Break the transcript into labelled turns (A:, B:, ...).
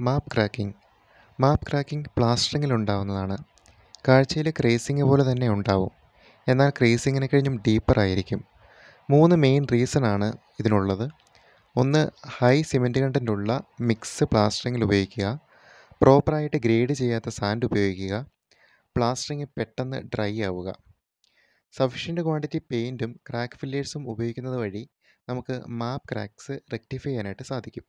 A: മാപ്പ് cracking. മാപ്പ് cracking പ്ലാസ്റ്ററിങ്ങിൽ ഉണ്ടാവുന്നതാണ്. കാഴ്ചയിൽ ക്രേസിംഗ് പോലെ തന്നെ ഉണ്ടാവും. എന്നാൽ ക്രേസിങ്ങിനെ കഴിഞ്ഞും ഡീപ്പർ ആയിരിക്കും. മൂന്ന് മെയിൻ റീസൺ ആണ് ഇതിനുള്ളത്. ഒന്ന് ഹൈ സിമെന്റ് കണ്ടന്റ് ഉള്ള മിക്സ് പ്ലാസ്റ്ററിങ്ങിൽ ഉപയോഗിക്കുക. പ്രോപ്പറായിട്ട് ഗ്രേഡ് ചെയ്യാത്ത സാൻഡ് ഉപയോഗിക്കുക. പ്ലാസ്റ്ററിങ് പെട്ടെന്ന് ഡ്രൈ ആവുക. സഫീഷ്യന്റ് ക്വാണ്ടിറ്റി പെയിന്റും ക്രാക്ക് ഫില്ലേഴ്സും ഉപയോഗിക്കുന്നത് വഴി നമുക്ക് മാപ്പ് ക്രാക്സ് റെക്ടിഫൈ ചെയ്യാനായിട്ട് സാധിക്കും.